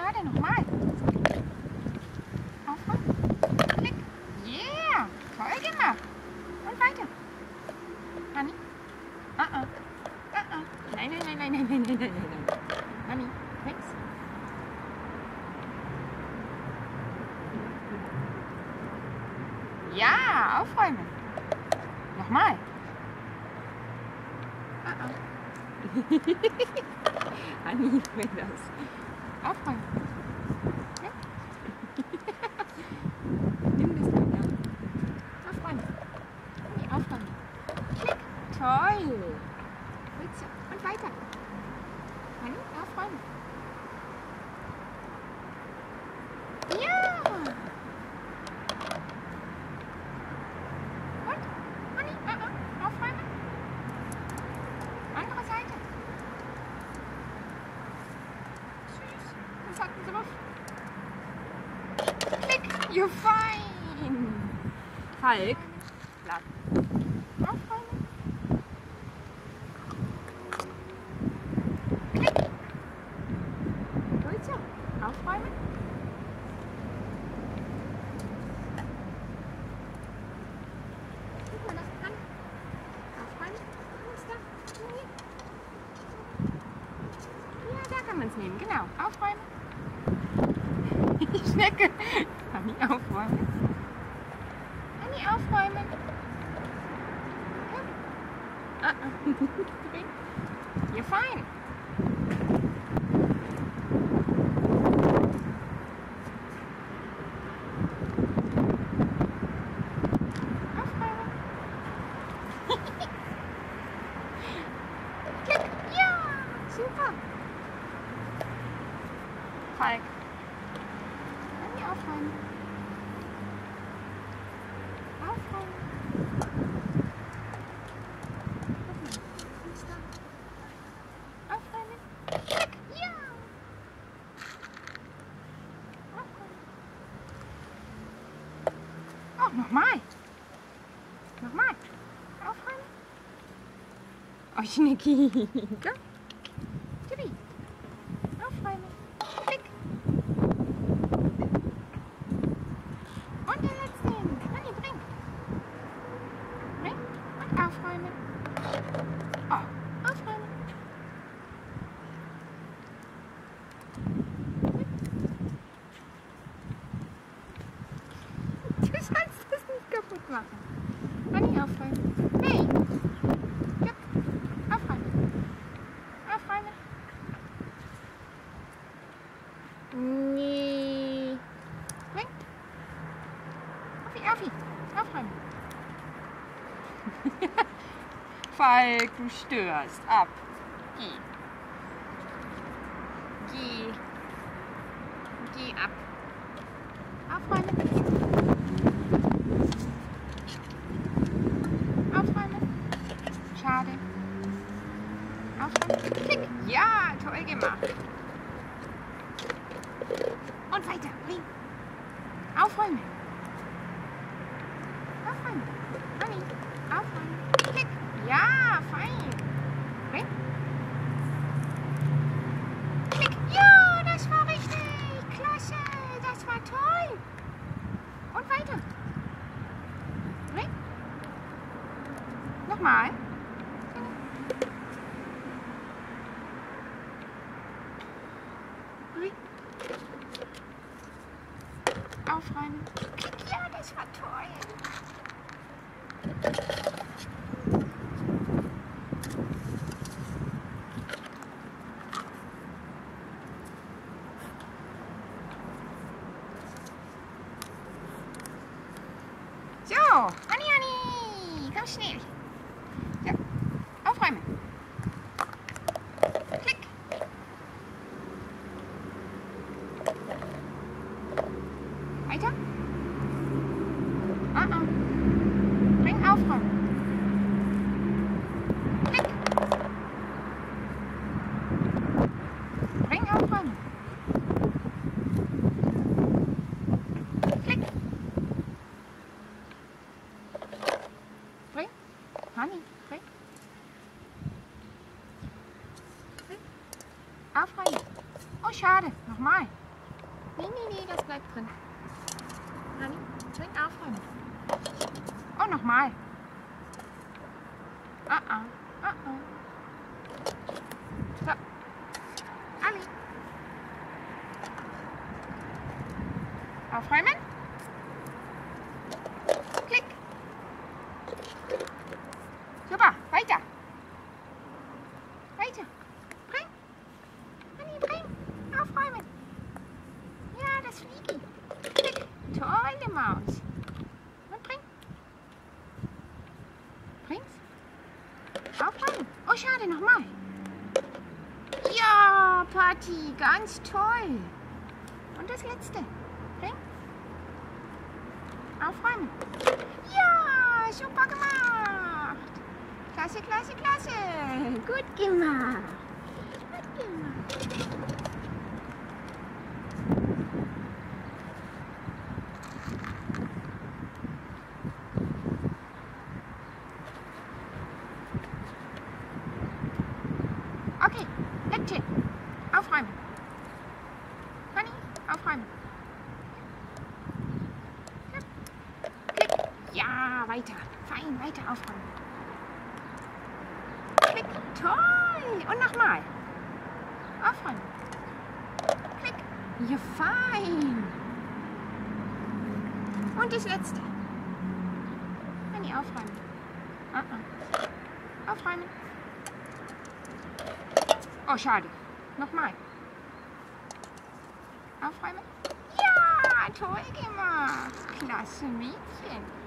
schade, nochmal. Aufräumen. Klick. Yeah, gemacht. Und weiter. Honey. Ah, ah. Ah, ah. Nein, nein, nein, nein, nein, nein, nein, nein, nein. Honey, links. Ja, aufräumen. Nochmal. Ah, ah. Honey, ich will das. Auffangen. Ja. Nimm das mal, ja. Auffangen. Nee, auffangen. Klick. Toll. Und weiter. Hallo, auffangen. You're fine. Falk. Blatt. Aufräumen. Guck mal das an. Aufräumen. Ist da? Ja, da kann man nehmen. Genau. Aufräumen. Schnecke. Anni aufräumen. Anni aufräumen. Ja. Ah, ah. You're fine. Super. Falk. Kann die aufräumen? Nochmal. Nochmal. Aufräumen. Oh, Schnicki. Komm. Falk, du störst. Ab. Geh. Geh. Geh ab. Aufräumen. Aufräumen. Schade. Aufräumen. Klick. Ja, toll gemacht. Und weiter. Bring. Aufräumen. Aufräumen. Honey. Aufräumen. Klick. Yeah, fine. Right? nou sneeuw. Ja, afruimen. Klik. Weiter. Ah, ah. Bring aufräumen. Honey, bring. Bring. Aufräumen. Oh, schade. Nochmal. Nee, nee, nee, das bleibt drin. Honey, bring aufräumen. Oh, nochmal. Ah, ah, ah, ah. So. Ali. Aufräumen. Klick. Super, weiter. Weiter. Bring. Anni, bring. Aufräumen. Ja, das Fliegi. Klick. Tolle Maus. Und bring. Bring's. Aufräumen. Oh, schade, nochmal. Ja, Party, ganz toll. Und das letzte. Bring. Aufräumen. Ja, super gemacht. Klasse, klasse, klasse. Gut gemacht. Gut gemacht. Okay, Läppchen. Aufräumen. Honey, aufräumen. Klick. Klick. Ja, weiter. Fein, weiter aufräumen. Klick. Toll. Und nochmal. Aufräumen. Klick. Ja, fein. Und das letzte. Honey, aufräumen. Uh -uh. Aufräumen. Oh, schade. Nochmal. Aufräumen. Ja, toll gemacht. Klasse Mädchen.